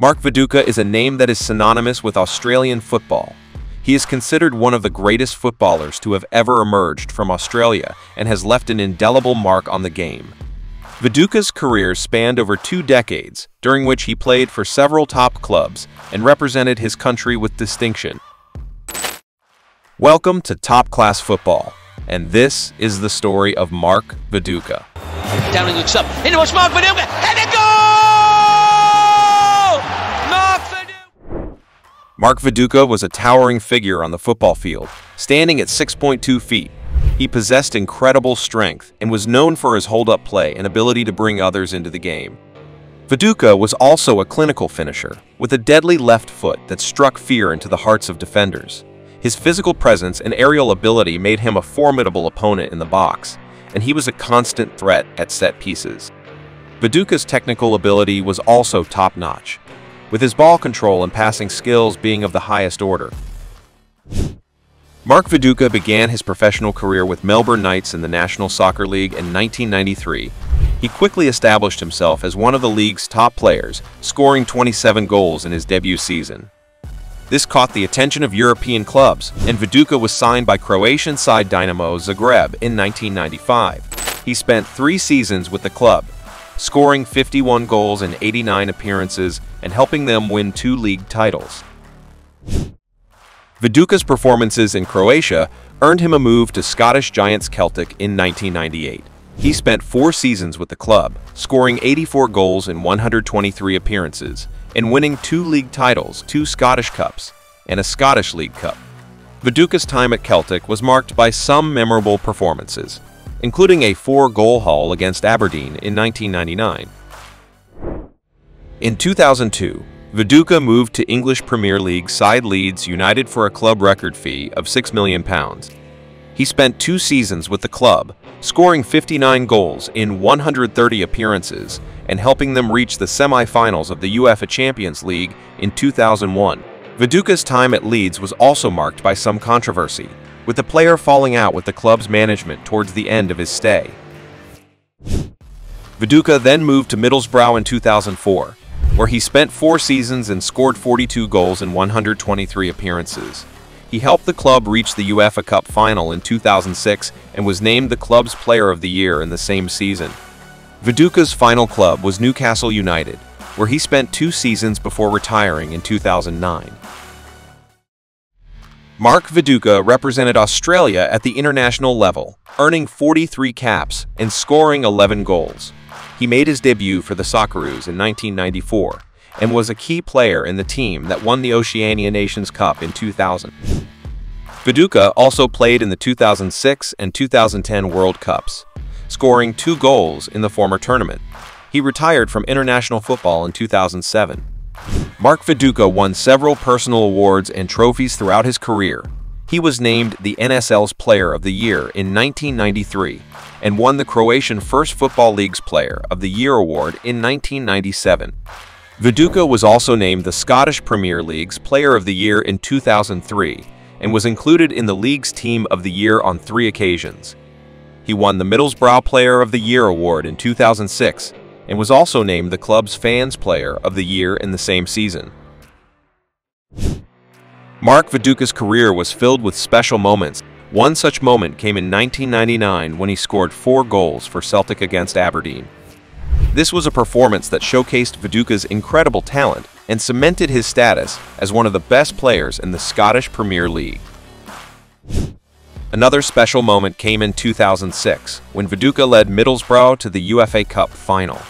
Mark Viduka is a name that is synonymous with Australian football. He is considered one of the greatest footballers to have ever emerged from Australia and has left an indelible mark on the game. Viduka's career spanned over two decades, during which he played for several top clubs and represented his country with distinction. Welcome to Top Class Football, and this is the story of Mark Viduka. Downing looks up, into a Mark Viduka, and Mark Viduka was a towering figure on the football field, standing at 6.2 feet. He possessed incredible strength and was known for his hold-up play and ability to bring others into the game. Viduka was also a clinical finisher, with a deadly left foot that struck fear into the hearts of defenders. His physical presence and aerial ability made him a formidable opponent in the box, and he was a constant threat at set pieces. Viduka's technical ability was also top-notch, with his ball control and passing skills being of the highest order. Mark Viduka began his professional career with Melbourne Knights in the National Soccer League in 1993. He quickly established himself as one of the league's top players, scoring 27 goals in his debut season. This caught the attention of European clubs, and Viduka was signed by Croatian side Dinamo Zagreb in 1995. He spent three seasons with the club, scoring 51 goals in 89 appearances and helping them win two league titles. Viduka's performances in Croatia earned him a move to Scottish Giants Celtic in 1998. He spent four seasons with the club, scoring 84 goals in 123 appearances, and winning two league titles, two Scottish Cups, and a Scottish League Cup. Viduka's time at Celtic was marked by some memorable performances, including a four-goal haul against Aberdeen in 1999. In 2002, Viduka moved to English Premier League side Leeds United for a club record fee of £6 million. He spent two seasons with the club, scoring 59 goals in 130 appearances and helping them reach the semi-finals of the UEFA Champions League in 2001. Viduka's time at Leeds was also marked by some controversy, with the player falling out with the club's management towards the end of his stay. Viduka then moved to Middlesbrough in 2004, where he spent four seasons and scored 42 goals in 123 appearances. He helped the club reach the UEFA Cup final in 2006 and was named the club's Player of the Year in the same season. Viduka's final club was Newcastle United, where he spent two seasons before retiring in 2009. Mark Viduka represented Australia at the international level, earning 43 caps and scoring 11 goals. He made his debut for the Socceroos in 1994 and was a key player in the team that won the Oceania Nations Cup in 2000. Viduka also played in the 2006 and 2010 World Cups, scoring two goals in the former tournament. He retired from international football in 2007. Mark Viduka won several personal awards and trophies throughout his career. He was named the NSL's Player of the Year in 1993 and won the Croatian First Football League's Player of the Year award in 1997. Viduka was also named the Scottish Premier League's Player of the Year in 2003 and was included in the league's Team of the Year on three occasions. He won the Middlesbrough Player of the Year award in 2006 and was also named the club's Fans Player of the Year in the same season. Mark Viduka's career was filled with special moments. One such moment came in 1999 when he scored four goals for Celtic against Aberdeen. This was a performance that showcased Viduka's incredible talent and cemented his status as one of the best players in the Scottish Premier League. Another special moment came in 2006 when Viduka led Middlesbrough to the UEFA Cup final.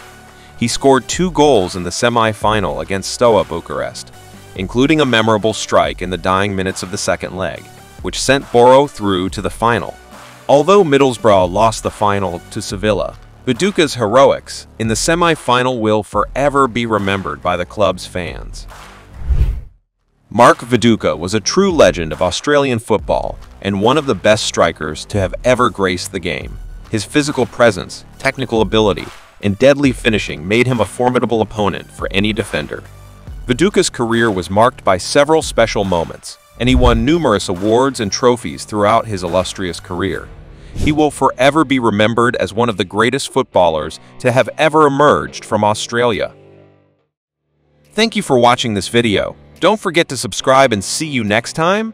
He scored two goals in the semi-final against Steaua Bucharest, including a memorable strike in the dying minutes of the second leg, which sent Boro through to the final. Although Middlesbrough lost the final to Sevilla, Viduka's heroics in the semi-final will forever be remembered by the club's fans. Mark Viduka was a true legend of Australian football and one of the best strikers to have ever graced the game. His physical presence, technical ability, and deadly finishing made him a formidable opponent for any defender. Viduka's career was marked by several special moments, and he won numerous awards and trophies throughout his illustrious career. He will forever be remembered as one of the greatest footballers to have ever emerged from Australia. Thank you for watching this video. Don't forget to subscribe and see you next time.